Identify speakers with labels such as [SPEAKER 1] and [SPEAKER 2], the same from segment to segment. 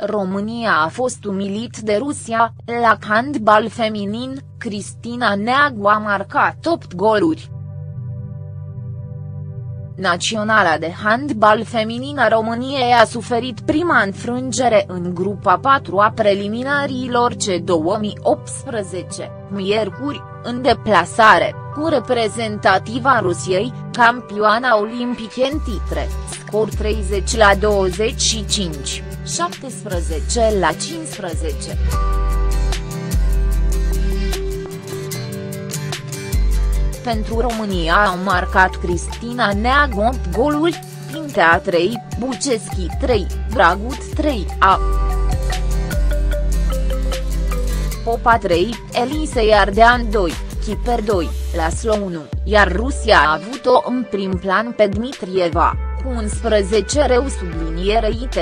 [SPEAKER 1] România a fost umilit de Rusia, la handbal feminin, Cristina Neagu a marcat 8 goluri. Naționala de handbal feminin a României a suferit prima înfrângere în grupa 4 a preliminariilor C2018, miercuri, în deplasare, cu reprezentativa Rusiei, campioana olimpică în titre, scor 30 la 25, 17 la 15. Pentru România au marcat Cristina Neagu 8 goluri, Pintea 3, Buceschi 3, Dragut 3, A. Popa 3, Elise Iardean 2, Kiper 2, Laslo 1, iar Rusia a avut-o în prim plan pe Dmitrieva, cu 11 reu subliniere IT.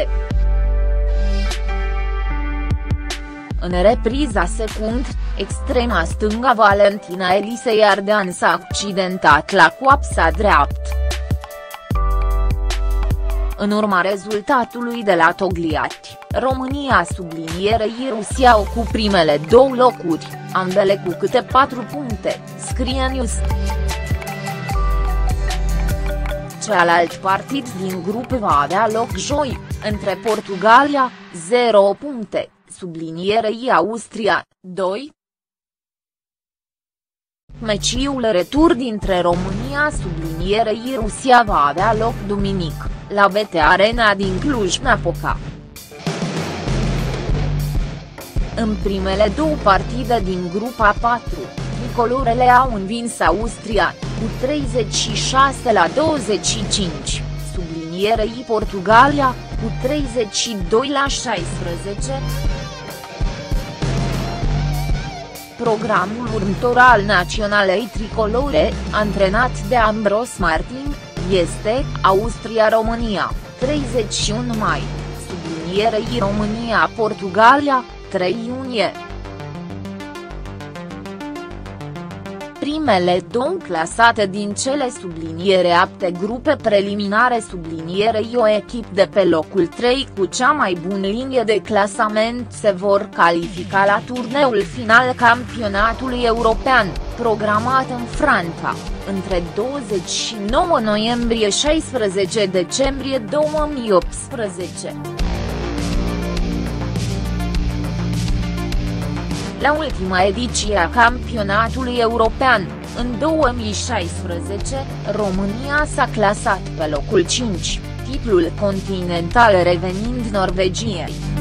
[SPEAKER 1] În repriza secund, extrema stânga Valentina Elise Iardean s-a accidentat la coapsa dreaptă. În urma rezultatului de la Togliatti, România sublinierei Rusia cu primele două locuri, ambele cu câte patru puncte, scrie News. Cealalt partid din grup va avea loc joi, între Portugalia, 0 puncte, sublinierei Austria, 2. Meciul retur dintre România sublinierei Rusia va avea loc duminic, la BT Arena din Cluj-Napoca. În primele două partide din grupa 4, tricolorele au învins Austria, cu 36 la 25, sublinierei Portugalia, cu 32 la 16. Programul următor al naționalei tricolore, antrenat de Ambros Martin, este Austria-România, 31 mai, sublinierei România-Portugalia, 3 iunie. Primele două clasate din cele subliniere apte grupe preliminare sublinierei o echip de pe locul 3 cu cea mai bună linie de clasament se vor califica la turneul final campionatului european, programat în Franța, între 29 noiembrie 16 decembrie 2018. La ultima ediție a campionatului european, în 2016, România s-a clasat pe locul 5, titlul continental revenind Norvegiei.